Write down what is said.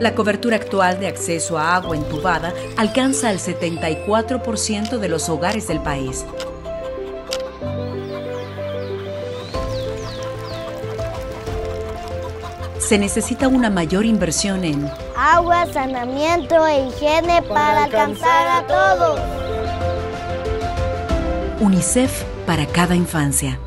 La cobertura actual de acceso a agua entubada alcanza el 74% de los hogares del país. Se necesita una mayor inversión en agua, saneamiento e higiene para, alcanzar a todos. UNICEF para cada infancia.